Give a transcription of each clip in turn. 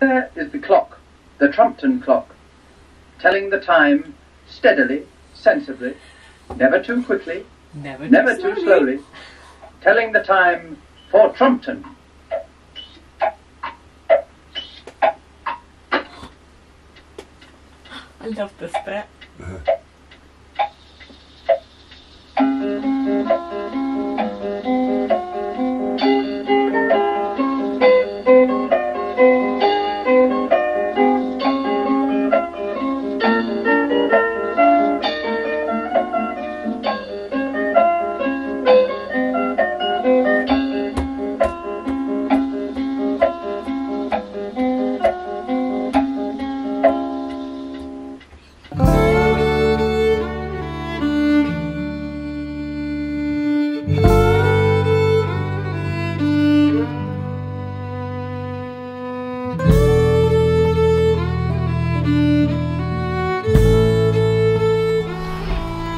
There is the clock, the Trumpton clock, telling the time steadily, sensibly, never too quickly, Never, never too slowly, telling the time for Trumpton. I love this bit. Uh-huh.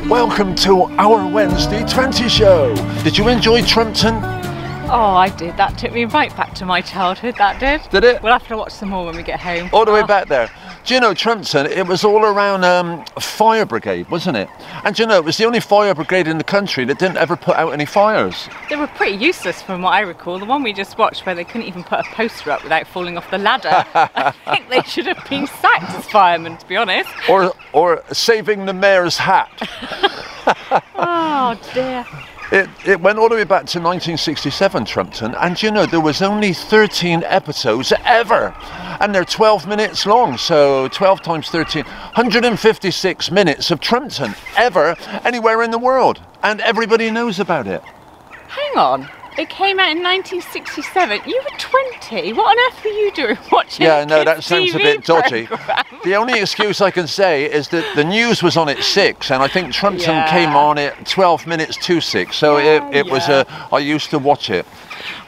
Welcome to our Wednesday 20 show. Did you enjoy Trumpton? Oh, I did. That took me right back to my childhood. That did. Did it? We'll have to watch some more when we get home. All the way Oh, back there. Do you know Trumpton? It was all around um, fire brigade, wasn't it? And do you know it was the only fire brigade in the country that didn't ever put out any fires. They were pretty useless from what I recall. The one we just watched where they couldn't even put a poster up without falling off the ladder. I think they should have been sacked as firemen, to be honest. Or, or saving the mayor's hat. Oh dear. It, it went all the way back to 1967, Trumpton, and you know, there was only 13 episodes ever, and they're 12 minutes long, so 12 times 13, 156 minutes of Trumpton ever anywhere in the world, and everybody knows about it. Hang on. It came out in 1967. You were 20. What on earth were you doing watching? Yeah, a no, that sounds a TV bit dodgy. The only excuse I can say is that the news was on at six, and I think Trumpton Yeah. came on at 12 minutes to six, so Yeah, it, it was uh, yeah. a, I used to watch it.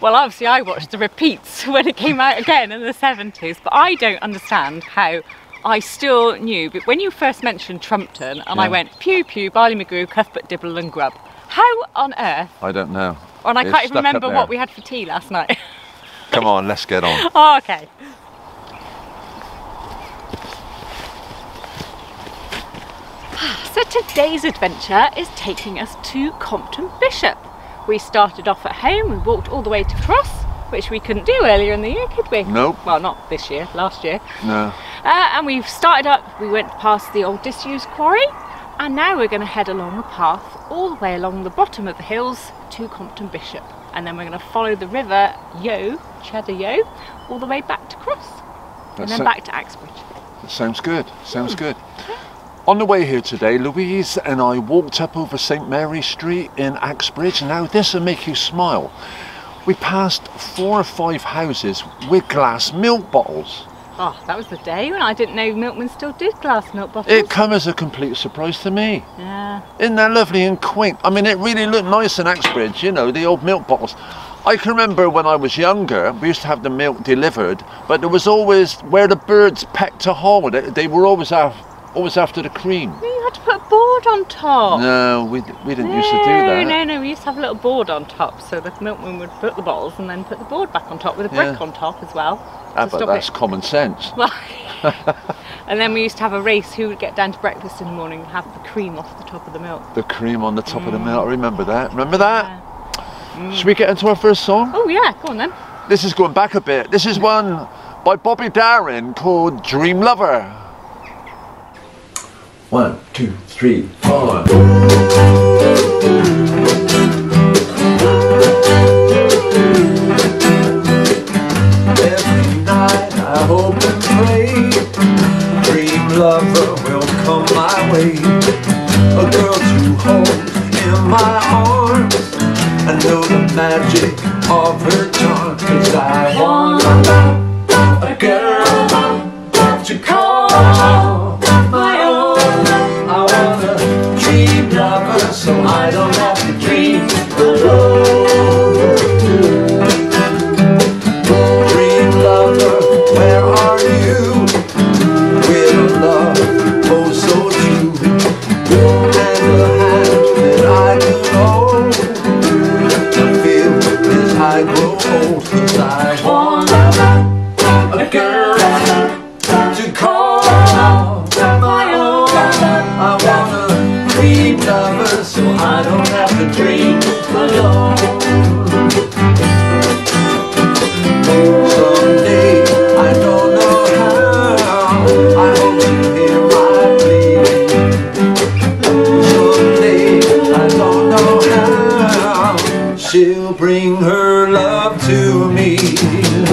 Well, obviously, I watched the repeats when it came out again in the 70s, but I don't understand how I still knew. But when you first mentioned Trumpton, and I went Pugh Pugh, Barney McGrew, Cuthbert Dibble, and Grubb. How on earth? I don't know. And I It's can't even remember what we had for tea last night. Come on, let's get on. oh, okay. So today's adventure is taking us to Compton Bishop. We started off at home, we walked all the way to Cross, which we couldn't do earlier in the year, could we? Nope. Well, not this year, last year. No. Uh, and we've started up, we went past the old disused quarry, and now we're going to head along a path all the way along the bottom of the hills to Compton Bishop. And then we're going to follow the river Yeo, Cheddar Yeo, all the way back to Cross. and then back to Axbridge. Sounds good. Sounds mm. good. On the way here today, Louise and I walked up over St Mary Street in Axbridge. Now, this will make you smile. We passed four or five houses with glass milk bottles. Oh, that was the day when I didn't know milkmen still did glass milk bottles. It come as a complete surprise to me. yeah. Isn't that lovely and quaint? I mean, it really looked nice in Axbridge, you know, the old milk bottles. I can remember when I was younger, we used to have the milk delivered, but there was always where the birds pecked a hole. They, they were always af always after the cream. No, you had to put a board on top. No, we, we didn't used to do that. No. No, no, we used to have a little board on top, so the milkman would put the bottles and then put the board back on top with a brick Yeah. on top as well. Ah, but that's it. common sense. Well, and then we used to have a race who would get down to breakfast in the morning and have the cream off the top of the milk. The cream on the top of the milk. I remember that. Remember that? Yeah. Should we get into our first song? Oh yeah, go on then. This is going back a bit. This is one by Bobby Darin called Dream Lover. One, two, three, four. Every night I hope and pray, dream lover will come my way. A girl to hold in my arms. I know the magic of her charm. Cause I want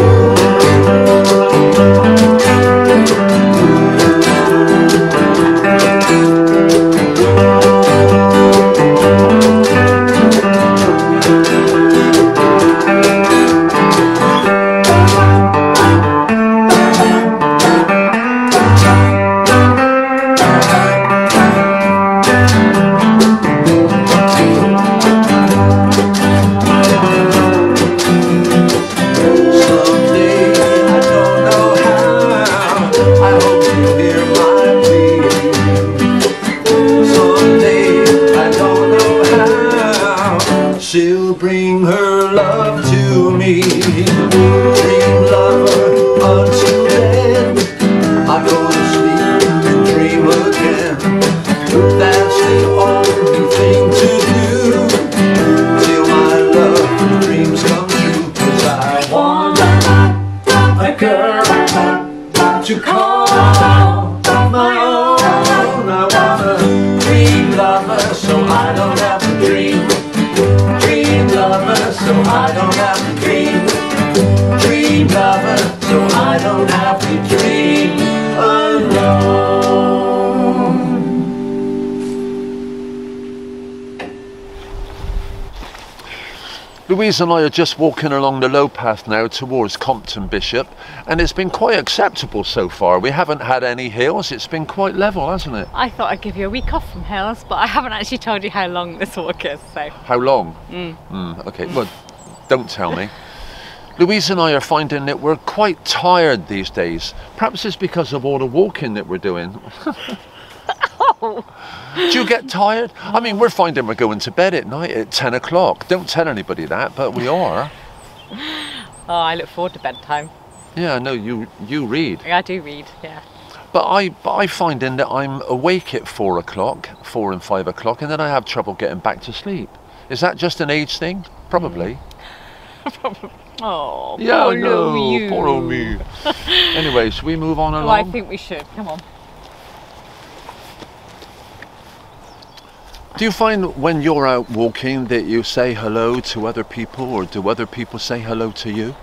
Someday, Louise and I are just walking along the low path now towards Compton Bishop, and it's been quite acceptable so far. We haven't had any hills, it's been quite level, hasn't it? I thought I'd give you a week off from hills, but I haven't actually told you how long this walk is, so. How long? Mm. Mm, okay, well, don't tell me. Louise and I are finding that we're quite tired these days. Perhaps it's because of all the walking that we're doing. Do you get tired? I mean, we're finding we're going to bed at night at 10 o'clock. Don't tell anybody that, but we are. Oh, I look forward to bedtime. Yeah, no, you you read. I do read, yeah. But I but I find in that I'm awake at four o'clock, four and five o'clock, and then I have trouble getting back to sleep. Is that just an age thing? Probably. Oh, Yeah, poor no, you. poor old me. anyway, should we move on Well, I think we should. Come on. Do you find when you're out walking that you say hello to other people, or do other people say hello to you?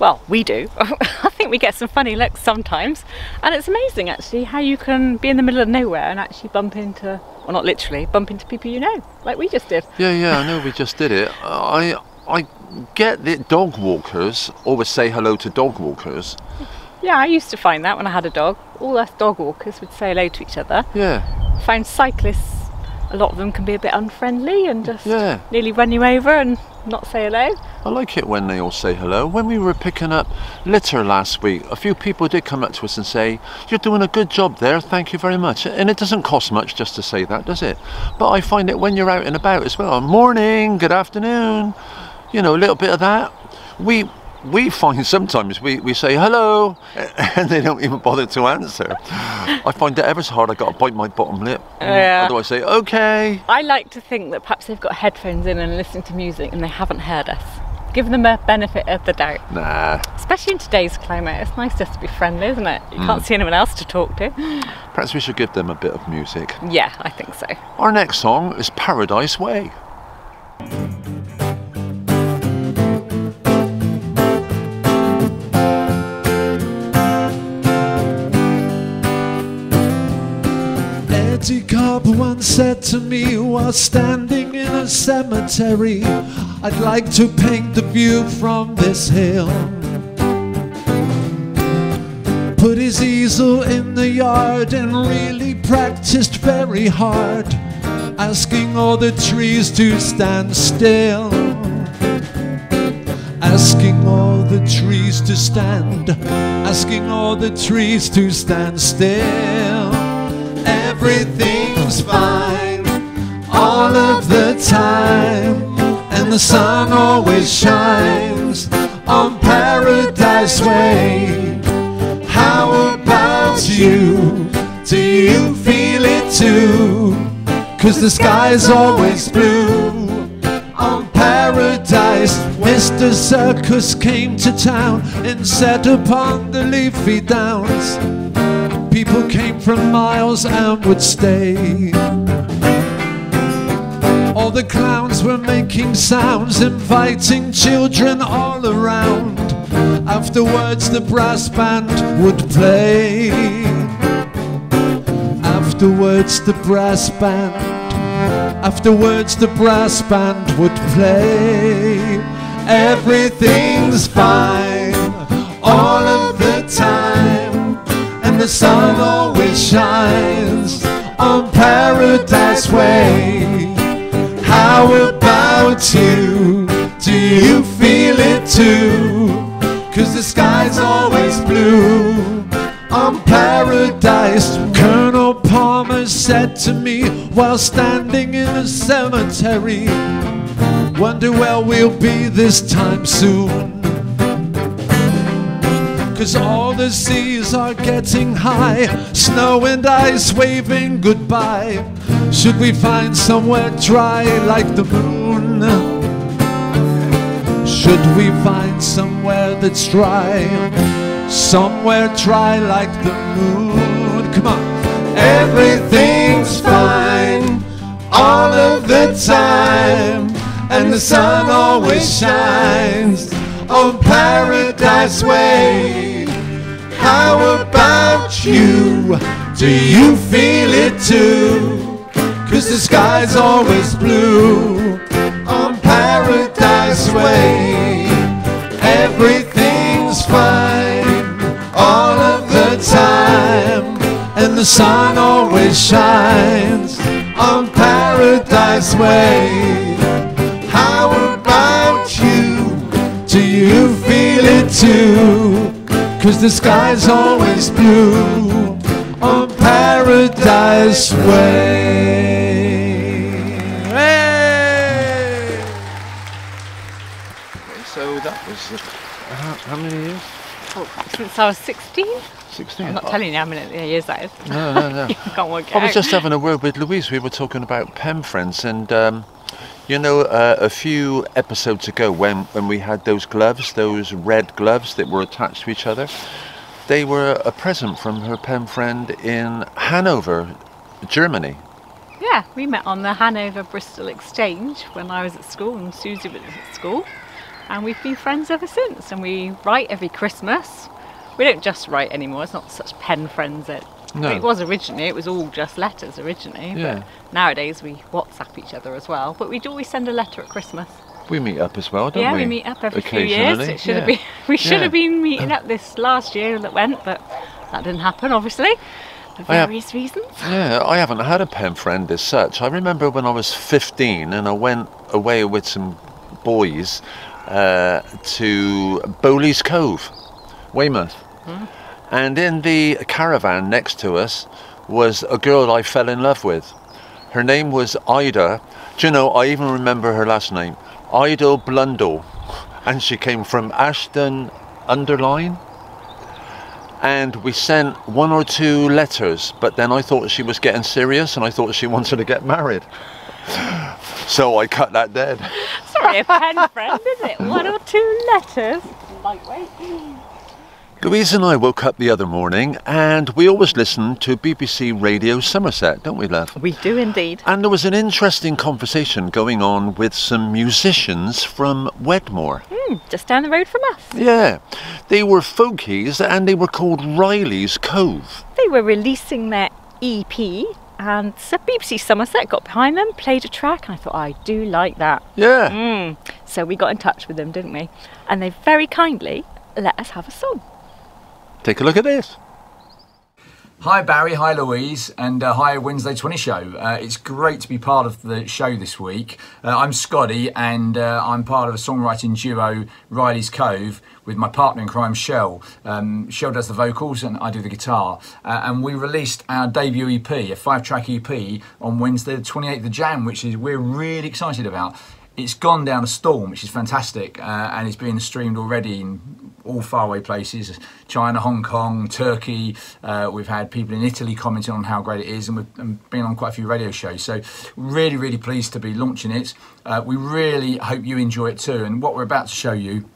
Well, we do. I think we get some funny looks sometimes. And it's amazing actually how you can be in the middle of nowhere and actually bump into, well, not literally, bump into people you know, like we just did. Yeah, yeah, I know we just did it. I I get that dog walkers always say hello to dog walkers. Yeah, I used to find that when I had a dog. All us dog walkers would say hello to each other. Yeah, Found cyclists, a lot of them can be a bit unfriendly and just Yeah. nearly run you over and not say hello. I like it when they all say hello. When we were picking up litter last week, a few people did come up to us and say, You're doing a good job there, thank you very much. And it doesn't cost much just to say that, does it? But I find it when you're out and about as well. Morning, good afternoon, you know, a little bit of that. We we find sometimes we, we say hello and they don't even bother to answer. I find it ever so hard, I've got to bite my bottom lip. Yeah. Otherwise, I say, Okay. I like to think that perhaps they've got headphones in and listening to music and they haven't heard us. Give them a benefit of the doubt. Nah. Especially in today's climate, it's nice just to be friendly, isn't it? You Mm. can't see anyone else to talk to. Perhaps we should give them a bit of music. Yeah, I think so. Our next song is Paradise Way. Eddie Cobb once said to me while standing in a cemetery, I'd like to paint the view from this hill. Put his easel in the yard and really practiced very hard, asking all the trees to stand still. Asking all the trees to stand, asking all the trees to stand still. Everything's fine all of the time, and the sun always shines on Paradise Way. How about you? Do you feel it too? Cause the sky's always blue on paradise. Mr. Circus came to town and sat upon the leafy downs. People came from miles and would stay. All the clowns were making sounds, inviting children all around. Afterwards, the brass band would play. Afterwards, the brass band. Afterwards, the brass band would play. Everything's fine all of the time, the sun always shines on Paradise Way. How about you? Do you feel it too? Cause the sky's always blue on Paradise. Colonel Palmer said to me while standing in the cemetery, Wonder where we'll be this time soon. Cause all the seas are getting high, snow and ice waving goodbye. Should we find somewhere dry like the moon? Should we find somewhere that's dry? Somewhere dry like the moon. Come on. Everything's fine all of the time, and the sun always shines on Paradise Way. How about you? Do you feel it too? Cause the sky's always blue on Paradise Way. Everything's fine all of the time, and the sun always shines on Paradise Way. Too? Cause the sky's always blue on Paradise Way. Hey! So that was uh, how, how many years? Oh, since I was 16? 16. I'm not telling you how many years that is. No, no, no. you can't work it I was just having a word with Louise. We were talking about pen friends, and um, you know, uh, a few episodes ago, when when we had those gloves, those red gloves that were attached to each other, they were a present from her pen friend in Hanover, Germany. Yeah, we met on the Hanover Bristol Exchange when I was at school and Susie was at school. And we've been friends ever since. And we write every Christmas. We don't just write anymore, it's not such pen friends No. it was originally, it was all just letters originally. Yeah. But nowadays we WhatsApp each other as well. But we'd always send a letter at Christmas. We meet up as well, don't yeah, we? Yeah, we meet up every few years. It should have been we should Yeah. have been meeting up this last year that went, but that didn't happen obviously. For I have- various reasons. Yeah, I haven't had a pen friend as such. I remember when I was 15 and I went away with some boys uh, to Bowleaze Cove, Weymouth. And in the caravan next to us was a girl I fell in love with. Her name was Ida. Do you know, I even remember her last name, Ida Blundell. And she came from Ashton Underline and we sent one or two letters, but then I thought she was getting serious and I thought she wanted to get married. So I cut that dead. Sorry, a pen friend, is it? One or two letters. Lightweight. Louise and I woke up the other morning and we always listen to BBC Radio Somerset, don't we, love? We do indeed. And there was an interesting conversation going on with some musicians from Wedmore. Hmm, just down the road from us. Yeah, they were folkies and they were called Riley's Cove. They were releasing their EP and so BBC Somerset got behind them, played a track, and I thought, I do like that. Yeah. Mm. So we got in touch with them, didn't we? And they very kindly let us have a song. Take a look at this. Hi Barry, hi Louise, and uh, hi Wednesday 20 Show. Uh, it's great to be part of the show this week. Uh, I'm Scotty, and uh, I'm part of a songwriting duo, Riley's Cove, with my partner in crime, Shell. Um, Shell does the vocals, and I do the guitar. Uh, and we released our debut EP, a five-track EP, on Wednesday, the 28th of Jan, which is we're really excited about. It's gone down a storm, which is fantastic, uh, and it's being streamed already in all faraway places China, Hong Kong, Turkey. Uh, we've had people in Italy commenting on how great it is, and we've and been on quite a few radio shows. So, really, really pleased to be launching it. Uh, we really hope you enjoy it too. And what we're about to show you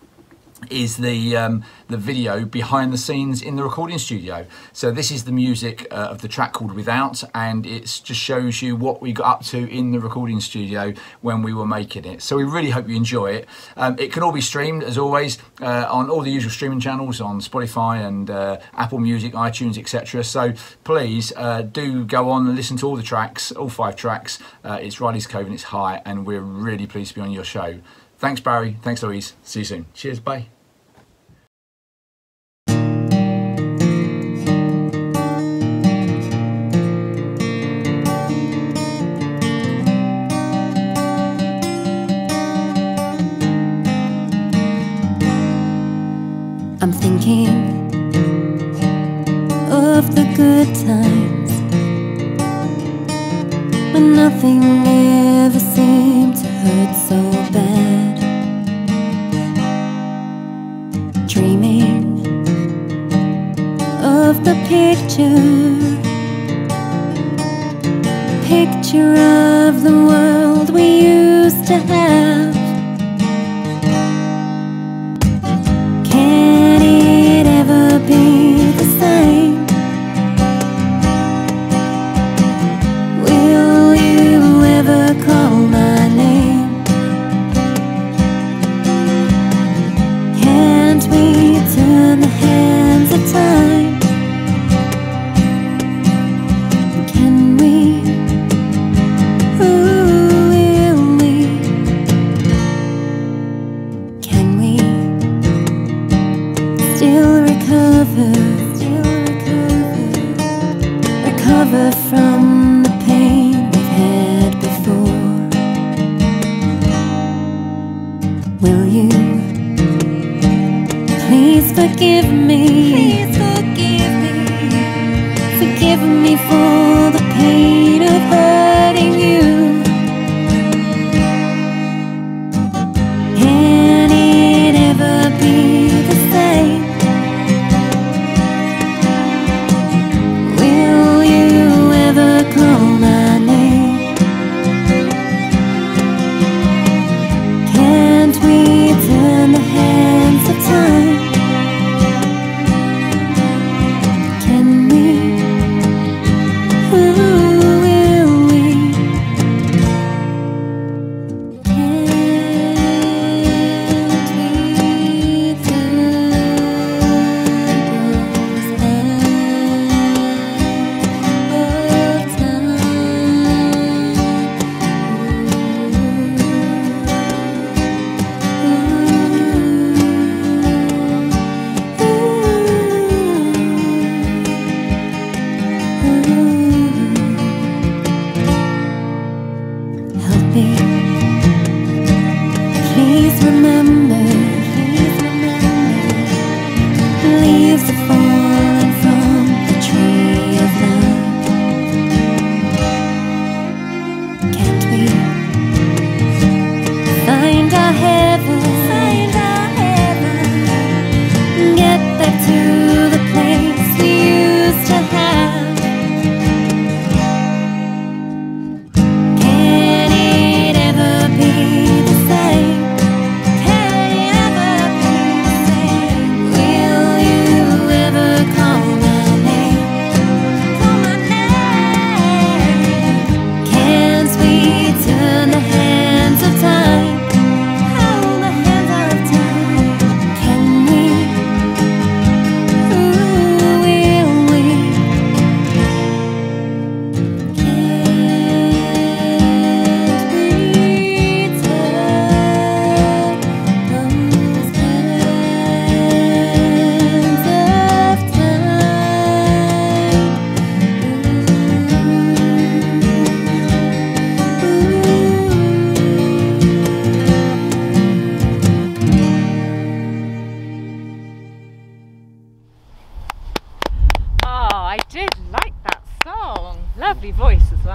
is the um, the video behind the scenes in the recording studio. So this is the music uh, of the track called Without, and it just shows you what we got up to in the recording studio when we were making it. So we really hope you enjoy it. Um, it can all be streamed as always uh, on all the usual streaming channels on Spotify and uh, Apple Music, iTunes, etc. So please uh, do go on and listen to all the tracks, all five tracks. Uh, it's Riley's Cove and it's high, and we're really pleased to be on your show. Thanks, Barry. Thanks, Louise. See you soon. Cheers. Bye. I'm thinking of the good times when nothing ever the picture, picture of the world we used to have. To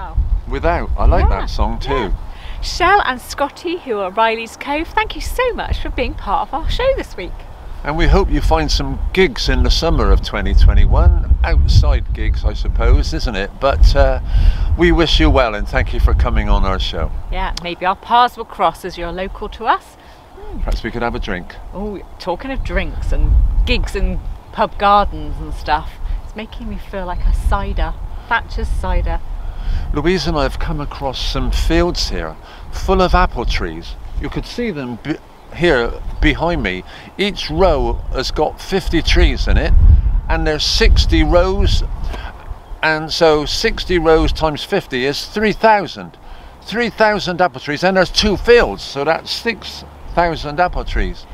well. Without, I like Yeah, that song too. yeah. Shell and Scotty, who are Riley's Cove, thank you so much for being part of our show this week. And we hope you find some gigs in the summer of 2021. Outside gigs, I suppose, isn't it? But uh, we wish you well and thank you for coming on our show. Yeah, maybe our paths will cross as you're local to us. Perhaps we could have a drink. Oh, talking of drinks and gigs and pub gardens and stuff, it's making me feel like a cider. Thatcher's cider. Louise and I have come across some fields here full of apple trees. You could see them be- here behind me. Each row has got 50 trees in it, and there's 60 rows, and so 60 rows times 50 is 3,000. 3,000 apple trees, and there's two fields, so that's 6,000 apple trees.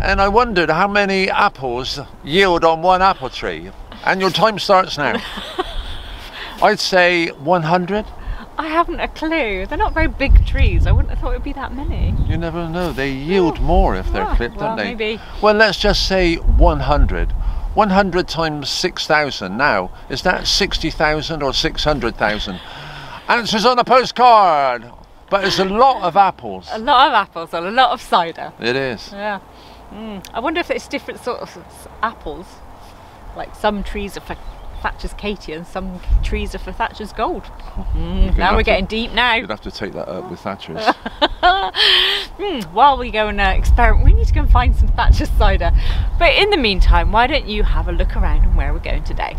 And I wondered how many apples yield on one apple tree. And your time starts now. I'd say 100. I haven't a clue. They're not very big trees. I wouldn't have thought it would be that many. You never know. They yield more if they're clipped, well, don't they? maybe. Well, let's just say 100. 100 times 6,000 now. Is that 60,000 or 600,000? Answers on a postcard. But it's a lot of apples. A lot of apples and a lot of cider. It is. Yeah. Mm. I wonder if it's different sorts of apples. Like some trees are for Thatcher's Katy and some trees are for Thatcher's Gold. Mm, now we're to- getting deep now. You'd have to take that up with Thatcher's. Mm, while we go and uh, experiment, we need to go and find some Thatcher's cider. But in the meantime, why don't you have a look around and where we're going today?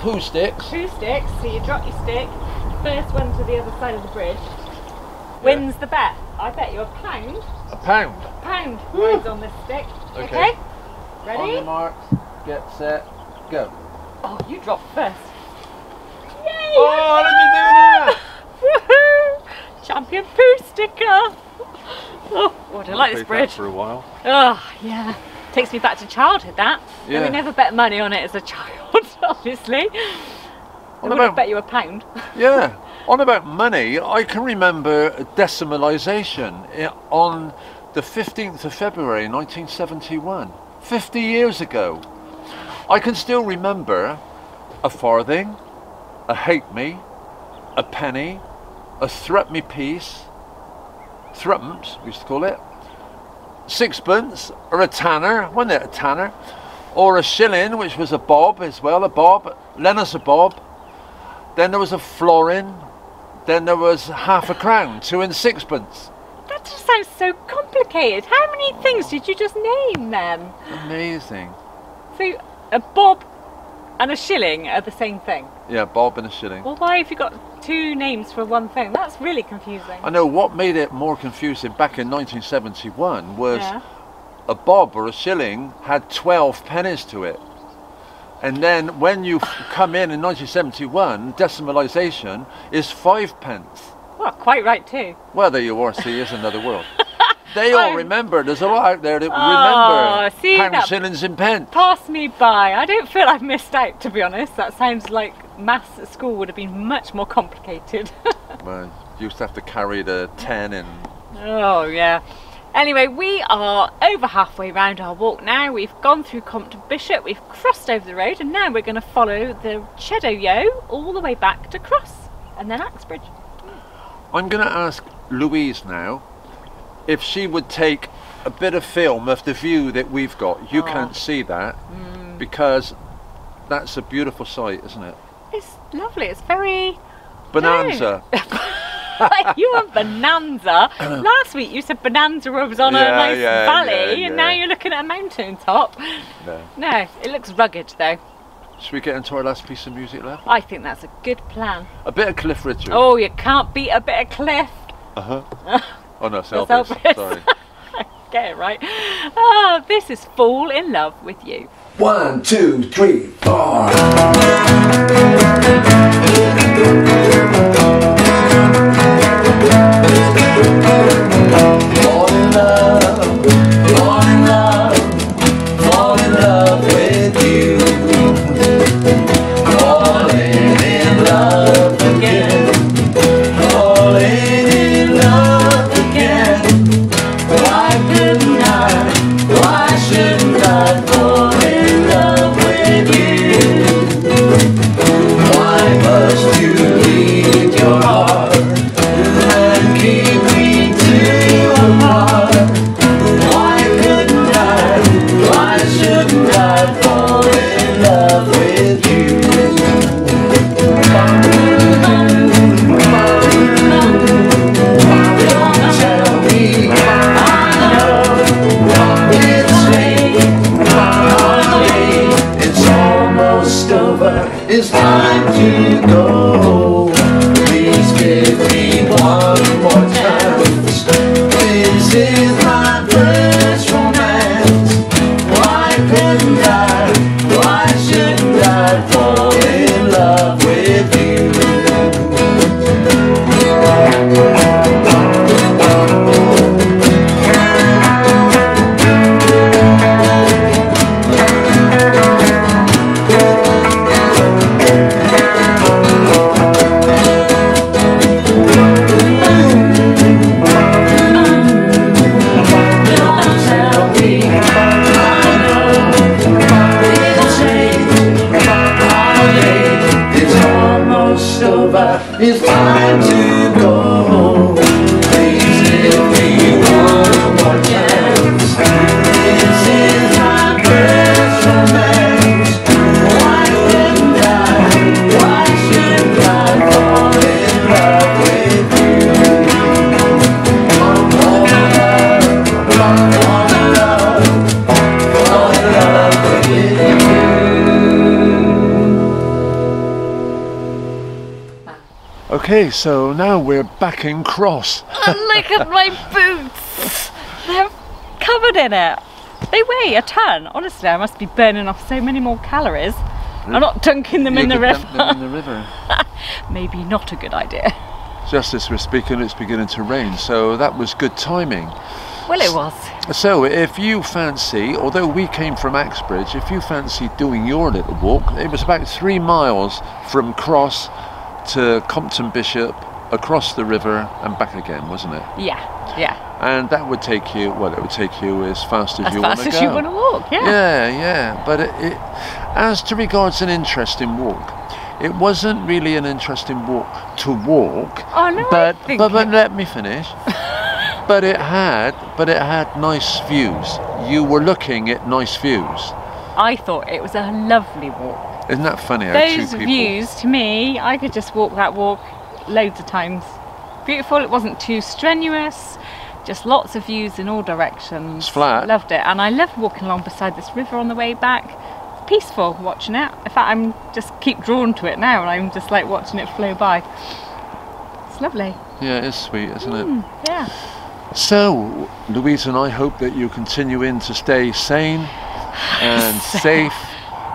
Have a game of Pooh sticks. Two sticks, so you drop your stick, first one to the other side of the bridge, wins the bet. I bet you a pound, A pound. pound rides on this stick. Okay. Okay? On Ready? the marks, get set, go. Oh, you drop first. Yay! Oh, look at you doing that! Woohoo! Champion Pooh sticker! Oh, I like this bridge. for a while. Oh, yeah. Takes me back to childhood, that. Yeah. Yeah. We never bet money on it as a child, obviously. I would have bet you a pound. Yeah. On about money, I can remember decimalisation eh, on the 15th of February 1971, 50 years ago. I can still remember a farthing, a halfpenny, a penny, a threepenny piece, threepence we used to call it, sixpence, or a tanner, wasn't it a tanner? Or a shilling, which was a bob as well, a bob, lend us a bob. Then there was a florin. Then there was half a crown, two and sixpence. That just sounds so complicated. How many things did you just name then? Amazing. So, a bob and a shilling are the same thing. Yeah, bob and a shilling. Well, why have you got two names for one thing? That's really confusing. I know what made it more confusing back in 1971 was Yeah. A bob or a shilling had 12 pennies to it. And then when you come in in 1971, decimalisation is five pence. Well, quite right too. Well, there you are. See, it's another world. They all I'm- remember. There's a lot out there that Oh, remember see, pounds, shillings, and pence. Pass me by. I don't feel I've missed out, to be honest. That sounds like maths at school would have been much more complicated. Well, you used to have to carry the 10 in. oh, yeah. Anyway, we are over halfway round our walk now. We've gone through Compton Bishop, we've crossed over the road, and now we're going to follow the Cheddar Yeo all the way back to Cross and then Axbridge. I'm going to ask Louise now if she would take a bit of film of the view that we've got. You Oh. can't see that mm. because that's a beautiful sight, isn't it? It's lovely. It's very. Bonanza. you want bonanza. Last week you said bonanza was on a nice yeah, valley, yeah, and now you're looking at a mountain top. No. No, it looks rugged though. Should we get into our last piece of music left? I think that's a good plan. A bit of Cliff Richard. Oh, you can't beat a bit of cliff. Uh-huh. oh no, it's That's Elvis. Elvis. Sorry. Get it right. Oh, this is Fall in Love with You. One, two, three, four. Is my Okay, so now we're back in Cross. And look at my boots. They're covered in it. They weigh a ton. Honestly, I must be burning off so many more calories. I'm not dunking them You in the river. them in the river. Maybe not a good idea. just as we're speaking, it's beginning to rain. So that was good timing. Well, it was. So if you fancy, although we came from Axbridge, if you fancy doing your little walk, it was about three miles from Cross to Compton Bishop, across the river and back again, wasn't it? Yeah, yeah. And that would take you, well, it would take you as fast as, As you want to go. as go. you want to walk, yeah. Yeah, yeah. But it, it, as to regards an interesting walk, it wasn't really an interesting walk to walk. Oh, no, I but, think but but let me finish. but it had but it had nice views. You were looking at nice views. I thought it was a lovely walk. Isn't that funny? Those views, to me, I could just walk that walk loads of times. Beautiful, it wasn't too strenuous, just lots of views in all directions. It's flat. Loved it. And I love walking along beside this river on the way back. It's peaceful watching it. In fact, I'm just keep drawn to it now and I'm just like watching it flow by. It's lovely. Yeah, it's sweet, isn't it? Hmm, yeah. So, Louise and I hope that you continue in to stay sane and safe,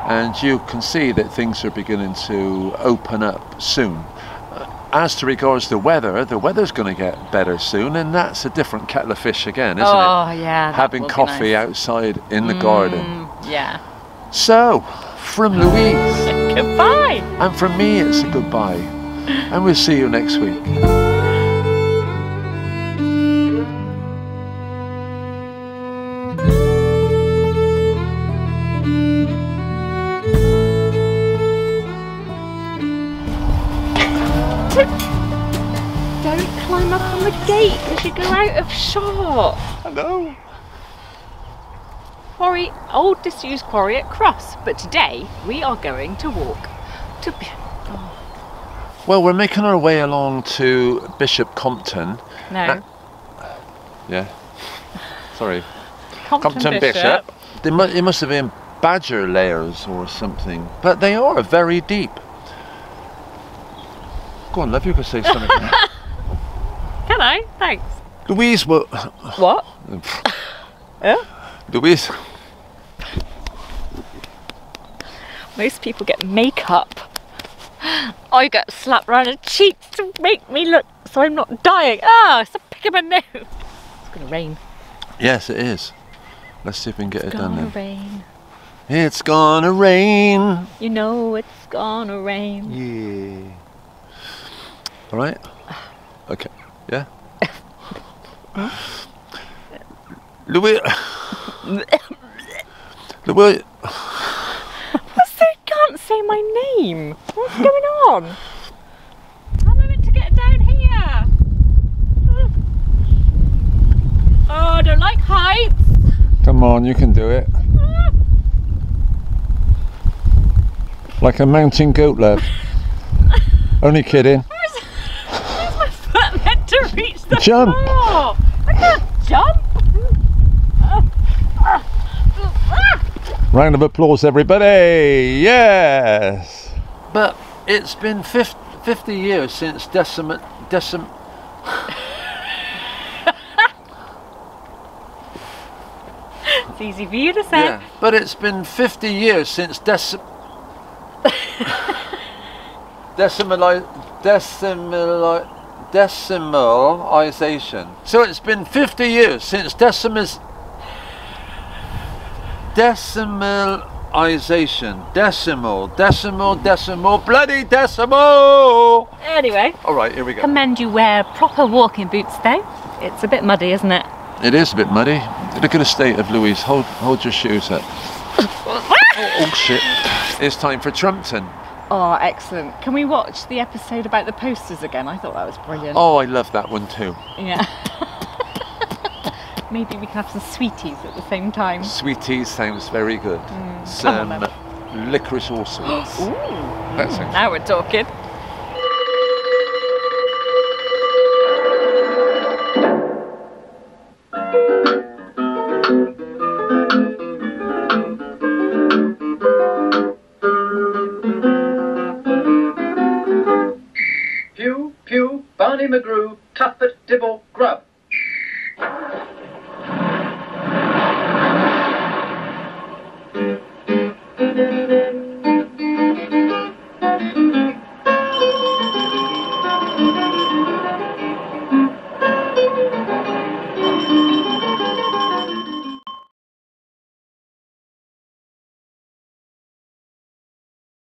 and you can see that things are beginning to open up soon. Uh, As to regards the weather, the weather's going to get better soon, and that's a different kettle of fish again, isn't oh, it? Oh yeah. Having coffee nice. outside in the garden. Mm, yeah. So, from Louise Goodbye. and from me, it's a goodbye, and we'll see you next week. Shot. Hello. Quarry, old disused quarry at Cross. But today we are going to walk to. Bi- oh. Well, we're making our way along to Bishop Compton. No, Yeah. Sorry. Compton, Compton Bishop. They mu- it must have been badger layers or something, but they are very deep. Go on, love, you could say something. Can I? Thanks. Louise, well, What? Yeah? Louise, Most people get makeup. I get slapped round the cheek to make me look so I'm not dying. Ah, it's a pick of my nose. It's gonna rain. yes, it is. Let's see if we can get it done It's Gonna rain. It's gonna rain. You know it's gonna rain. Yeah. All right. Okay. Yeah. Louis. Louis. What's the, can't say my name. What's going on? I'm meant to get down here. Oh, I don't like heights. Come on, you can do it. Like a mountain goat, love. Only kidding. Where's my foot meant to reach the Jump. floor? I can't jump. Round of applause, everybody. Yes. But it's been 50, 50 years since decimate decim. It's easy for you to say. Yeah. But it's been 50 years since decim. decimal decimal decimalization. So it's been 50 years since decimus decimalization. Decimal, decimal, decimal, bloody decimal. Anyway, All right, here we go. commend you wear proper walking boots though. It's a bit muddy, isn't it? It is a bit muddy. Look at the state of Louise. Hold, hold your shoes up. oh, oh shit! It's time for Trumpton. Oh, excellent. Can we watch the episode about the posters again? I thought that was brilliant. Oh, I love that one too. Yeah. Maybe we can have some sweeties at the same time. Sweeties sounds very good. come Some on licorice all sorts. Ooh, That sounds now we're talking.